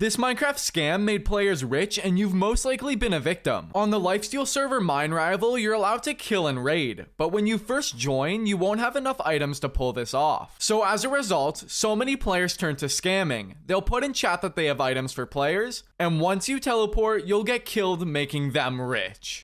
This Minecraft scam made players rich, and you've most likely been a victim. On the Lifesteal server MineRival, you're allowed to kill and raid, but when you first join, you won't have enough items to pull this off. So as a result, so many players turn to scamming. They'll put in chat that they have items for players, and once you teleport, you'll get killed making them rich.